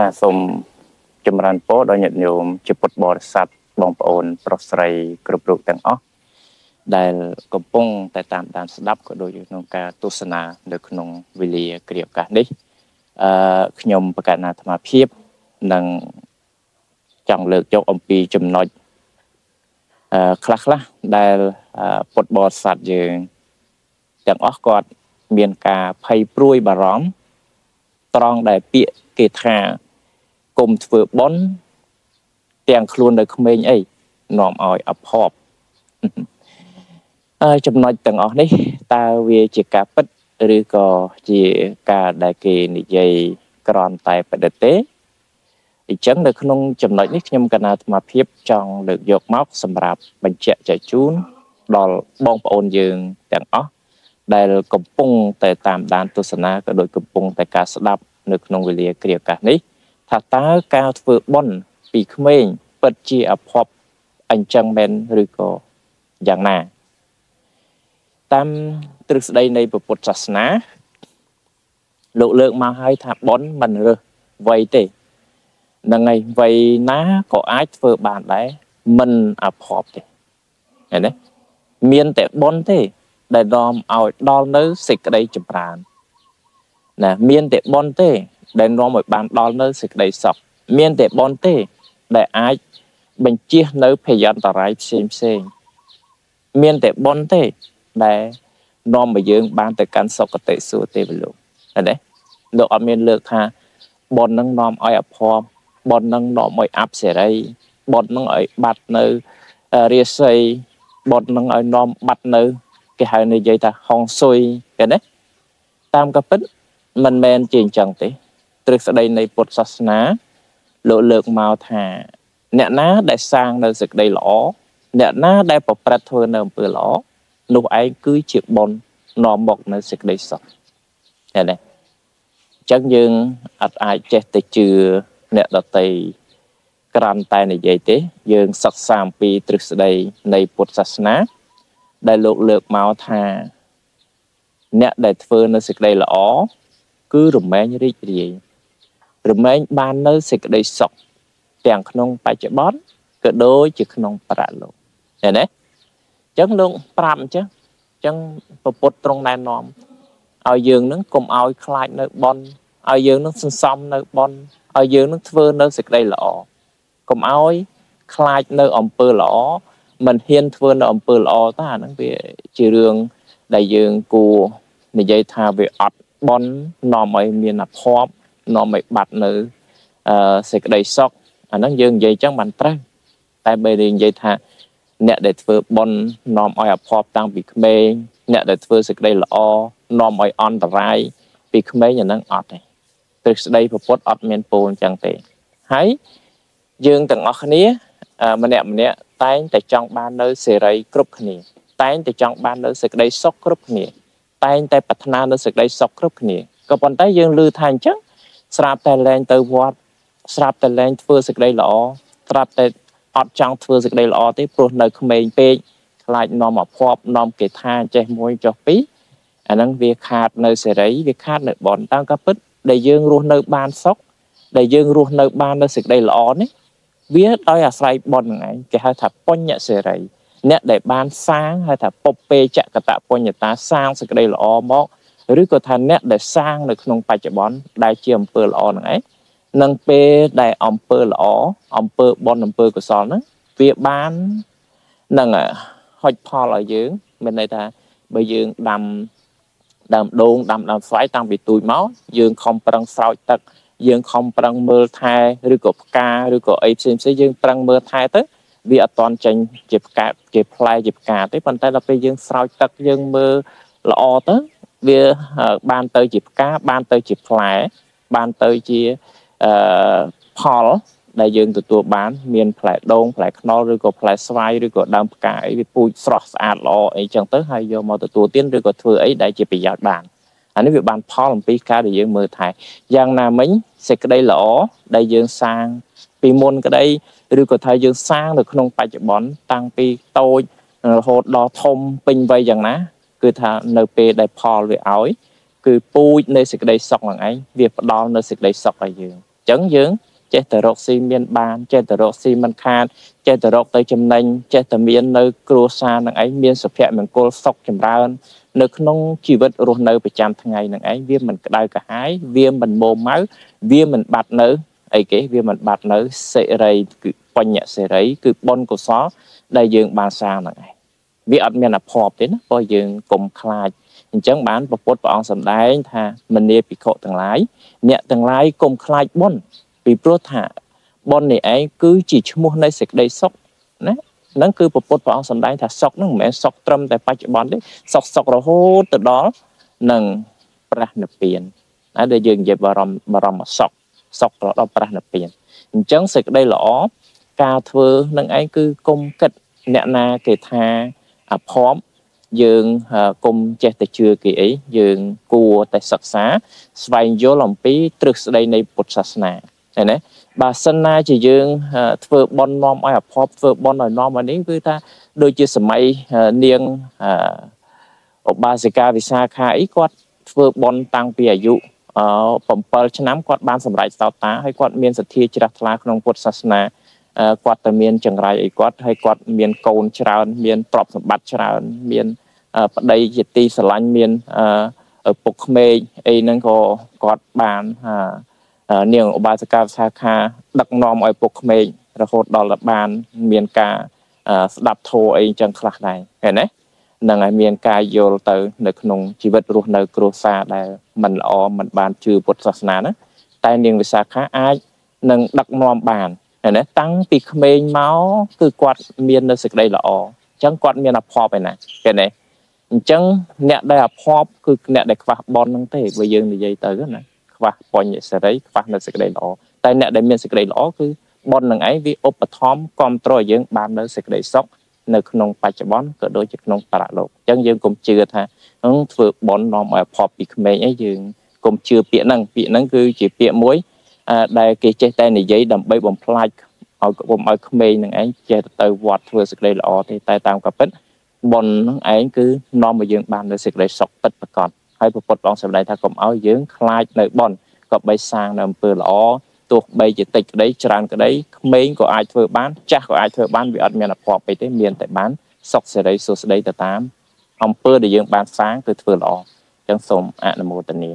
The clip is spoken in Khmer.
ណាសូមចម្រើនពរដល់ញាតិញោមជាពុទ្ធបរិស័ទបងប្អូន ប្រុសស្រីគ្រប់រូបទាំងអស់ដែលកំពុងតែតាមដានស្ដាប់ក៏ដូចក្នុងការទស្សនានៅក្នុងវេលាគ្រាឱកាសនេះអឺខ្ញុំបកណ្ណាអាត្មាភាពនិងចង់លើកយកអំពីចំណុចអឺខ្លះខ្លះដែលពុទ្ធបរិស័ទយើងទាំងអស់គាត់មានការភ័យព្រួយបារម្ភត្រង់ដែលពាក្យគេថា គុំធ្វើបន់ទាំងខ្លួននៅក្មេងអីនាំឲ្យអភ័ព្វអឺចំណុចទាំងអស់នេះតើវាជាការពិតឬក៏ជាការដែលគេនិយាយក្រំតែបដិទេអញ្ចឹងនៅក្នុងចំណុចនេះខ្ញុំកណាអាត្មាភាពចង់លើកយកមកសម្រាប់បញ្ជាក់ចែកជូនដល់បងប្អូនយើងទាំងអស់ដែលកំពុងតែតាមដានទស្សនាក៏ដូចកំពុងតែការស្ដាប់នៅក្នុងវេលាគ្រាឱកាសនេះ ថាតើការធ្វើបុណ្យពីក្មេងពិតជាអភ័ព្វអញ្ចឹងមែនឬក៏យ៉ាងណា តាមទ្រឹស្ដីនៃពុទ្ធសាសនាលោកលើកមកហើយថាបុណ្យមិនរើសវ័យទេនឹងហើយវ័យណាក៏អាចធ្វើបានដែរមិនអភ័ព្វទេឃើញទេមានតែបុណ្យទេ ដែលនាំឲ្យដល់នៅសេចក្តីចម្រើនណាមានតែបនទេ ដែលនាំឲ្យបានដល់នៅសេចក្តីសុខមានតែបនទេ ដែលអាចបញ្ជះនៅភយន្តរាយផ្សេងផ្សេងមានតែបនទេដែលនាំឲ្យយើង បានទៅកាន់សុគតិសួគ៌ទេវលោកឃើញទេលោកអត់មានលើកថាបននឹងនាំឲ្យអភ័ព្វបននឹងនាំឲ្យអប្សរីបននឹងឲ្យបាត់នៅរាសីបននឹងឲ្យនាំបាត់នៅគេហៅនិយាយថាហងស៊ុយឃើញទេតាមកពិតមិនមែនជាអញ្ចឹងទេ ទ្រឹស្ដីនៃពុទ្ធសាសនាលោកលើកមកថា អ្នកណាដែលសាងនៅសេចក្តីល្អអ្នកណាដែលប្រព្រឹត្តធ្វើនៅអំពើល្អនោះឯងគឺជាបុណ្យនាំមកនៅសេចក្តីសុខឃើញទេអញ្ចឹងយើងអត់អាចចេះទៅជឿអ្នកដតីក្រាន់តែនិយាយទេ យើងសិក្សាអំពីទ្រឹស្ដីនៃពុទ្ធសាសនា ដែលលោកលើកមកថា អ្នកដែលធ្វើនៅសេចក្តីល្អគឺរមែងរីករាយ រមែងបាននៅសេចក្តីសុខទាំងក្នុងបច្ចុប្បន្នក៏ដូចជាក្នុងបរលោកឃើញទេអញ្ចឹងលោកប្រាប់អញ្ចឹងអញ្ចឹងពពុទ្ធទ្រង់ណែនាំឲ្យយើងនឹងកុំឲ្យខ្លាចនៅបនឲ្យយើងនឹងសន្សំនៅបនឲ្យយើងនឹងធ្វើនៅសេចក្តីល្អកុំឲ្យខ្លាចនៅអំពើល្អមិនហ៊ានធ្វើនៅអំពើល្អតាអាហ្នឹងវាជារឿងដែលយើងគួរនិយាយថាវាអត់បននាំឲ្យមានអភ័ព្វ នាំឲ្យបាត់នៅអឺសេចក្តីសុខអាហ្នឹងយើងនិយាយចឹងបានត្រូវតែបើនិយាយថាអ្នកដែលធ្វើបននាំឲ្យអភ័ព្វតាំងពីក្មេងអ្នកដែលធ្វើសេចក្តីល្អនាំឲ្យអន្តរាយពីក្មេងអាហ្នឹងអត់ទេទ្រឹស្ដីពុទ្ធអត់មានពោលចឹងទេហើយយើងទាំងអស់គ្នាម្នាក់ម្នាក់តែងតែចង់បាននៅសេរីគ្រប់គ្នា តែងតែចង់បាននៅសេចក្តីសុខគ្រប់គ្នាតែងតែប្រាថ្នានៅសេចក្តីសុខគ្រប់គ្នាក៏ប៉ុន្តែយើងឮថាអញ្ចឹង ស្រាប់តែលែងទៅវត្តស្រាប់តែលែងធ្វើសេចក្តីល្អស្រាប់តែអត់ចង់ធ្វើសេចក្តីល្អទេព្រោះនៅក្មេងពេកខ្លាចនាំអភ័ព្វនាំគេថាចេះមួយចុះពីរអាហ្នឹងវាខាតនៅសេរីវាខាតនៅបនតាមក៏ពិតដែលយើងរស់នៅបានសុខដែលយើងរស់នៅបាននៅសេចក្តីល្អនេះវាដោយអាស្រ័យបនហ្នឹងឯងគេហៅថាបញ្ញសេរីអ្នកដែលបានសាងហៅថាពពេចកតបញ្ញតាសាងសេចក្តីល្អមក ឬក៏ថាអ្នកដែលសាងនៅក្នុងបច្ចុប្បន្នដែលជាអំពើល្អហ្នឹងឯងនឹងពេលដែលអំពើល្អអំពើបុណ្យអំពើកុសលហ្នឹងវាបាននឹងហុចផលឲ្យយើងមានន័យថាបើយើងដាំដើមដូងដាំដើមស្វាយតាំងពីទូចមកយើងខំប្រឹងស្រោចទឹកយើងខំប្រឹងមើលថែឬក៏ផ្កាឬក៏អីផ្សេងផ្សេងយើងប្រឹងមើលថែទៅវាអត់តន់ចេញជាផ្កាជាផ្លែជាផ្កាទេប៉ុន្តែដល់ពេលយើងស្រោចទឹកយើងមើលល្អទៅ វាបានទៅជាផ្កាបានទៅជាផ្លែបានទៅជាអឺផលដែលយើងទទួលបាន មានផ្លែដូងផ្លែខ្នុរឬក៏ផ្លែស្វាយឬក៏ដើមផ្កាអីវាពូជស្រស់ស្អាតល្អអីចឹងទៅហើយយកមកទទួលទានឬក៏ធ្វើអីដែលជាប្រយោជន៍បានអានេះវាបានផលអំពីការដែលយើងមើលថែយ៉ាងណាមិញសេចក្តីល្អដែលយើងសាងពីមុនក្តីឬក៏ថាយើងសាងនៅក្នុងបច្ចុប្បន្នតាំងពីតូចរហូតដល់ធំពេញវ័យយ៉ាងណា គឺថានៅពេលដែលផលវាឲ្យគឺពូជនៃសេចក្តីសុខនឹងឯងវាផ្ដល់នៅសេចក្តីសុខឲ្យយើងអញ្ចឹងយើងចេះតែរកស៊ីមានបានចេះតែរកស៊ីមិនខាតចេះតែរកទៅចំណេញចេះតែមាននៅគ្រួសារនឹងឯងមានសុភមង្គលសុខចម្រើន នៅក្នុងជីវិតរស់នៅប្រចាំថ្ងៃនឹងឯងវាមិនក្តៅក្រហាយវាមិនមោម៉ៅវាមិនបាត់នៅអីគេវាមិនបាត់នៅសេរីគឺបញ្ញសេរី គឺបុណ្យកុសលដែលយើងបានសាងហ្នឹងឯង វាអត់មានអភ័ព្វទេណាព្រោះយើងកុំខ្លាចអញ្ចឹងបានពពុទ្ធព្រះអង្គសម្ដែងថាមនីភិក្ខុទាំងឡាយអ្នកទាំងឡាយកុំខ្លាចបុណ្យពីព្រោះថាបុណ្យនេះឯងគឺជាឈ្មោះនៃសេចក្តីសុខណាហ្នឹងគឺពពុទ្ធព្រះអង្គសម្ដែងថាសុខហ្នឹងមិនមែនសុខត្រឹមតែបច្ចុប្បន្នទេសុខសុខរហូតទៅដល់នឹងប្រះនិព្វានណាដែលយើងនិយាយបរមបរមសុខសុខរដល់ប្រះនិព្វានអញ្ចឹងសេចក្តីល្អការធ្វើនឹងឯងគឺគុំគិតអ្នកណាគេថា អភ័ព្វយើងគុំចេះតែជឿគេអីយើងគួរតែសិក្សា ស្វែងយល់អំពីទ្រឹស្ដីនៃពុទ្ធសាសនាឃើញទេបើសិនណាជាយើងធ្វើបន់នាំឲ្យអភ័ព្វធ្វើបន់ឲ្យនាំឲ្យនេះគឺថាដូចជាសម័យនាងឧបាសិកាវិសាខាអីគាត់ធ្វើបន់តាំងពីអាយុ7ឆ្នាំគាត់បានសម្រេចសោតាហើយគាត់មានសទ្ធាជ្រះថ្លាក្នុងពុទ្ធសាសនា គាត់តែមានចង្រៃអីគាត់ហើយគាត់មានកូនច្រើន មានទ្រព្យសម្បត្តិច្រើន មានប្តីជាទីស្រឡាញ់មានឪពុកក្មេកអីហ្នឹងក៏គាត់បាននាងឧបាសិកាវិសាខា ដឹកនាំឲ្យពុកក្មេករហូតដល់បាន មានការស្ដាប់ធម៌អីចឹងខ្លះដែរឃើញទេនឹងឲ្យមានការយល់ទៅ នៅក្នុងជីវិតរស់នៅ គ្រួសារដែលមិនល្អមិនបានជឿពុទ្ធសាសនាណាតែនាងវិសាខាអាចនឹងដឹកនាំបាន ណាតាំងពីក្មេងមកគឺគាត់មាននៅសេចក្តីល្អអញ្ចឹងគាត់មានអភ័ព្វឯណាឃើញទេអញ្ចឹងអ្នកដែលអភ័ព្វគឺអ្នកដែលខ្វះបនហ្នឹងទេបើយើងនិយាយទៅណាខ្វះបញ្ញសេរីខ្វះនៅសេចក្តីល្អតែអ្នកដែលមានសេចក្តីល្អគឺបននឹងឯងវាឧបត្ថម្ភគ្រប់គ្រងឲ្យយើងបាននៅសេចក្តីសុខនៅក្នុងបច្ចុប្បន្នក៏ដូចជាក្នុងបរលោកអញ្ចឹងយើងកុំជឿថានឹងធ្វើបននាំឲ្យផប់ពីក្មេងអីយើងកុំជឿពាក្យហ្នឹងពាក្យហ្នឹងគឺជាពាក្យមួយ ដែលគេចេះតែនិយាយដើម្បីបំផ្លាញឲ្យកុំឲ្យក្មេងនឹងឯងចេះទៅវត្តធ្វើសេចក្តីល្អទេតែតាមកាពិតបននឹងឯងគឺនាំឲ្យយើងបាននៅសេចក្តីសុខពិតប្រាកដហើយពុទ្ធអង្គសម្ដែងថាកុំឲ្យយើងខ្លាចនៅបនក៏បីសាងនៅអំពើល្អទោះបីជាតិចក្តីច្រើនក្តីក្មេងក៏អាចធ្វើបានចាស់ក៏អាចធ្វើបានវាអត់មានអភ័ព្វអីទេមានតែបានសុខសេរីសុខស្ដីទៅតាមអំពើដែលយើងបានសាងគឺធ្វើល្អអញ្ចឹងសូមអនុមោទនា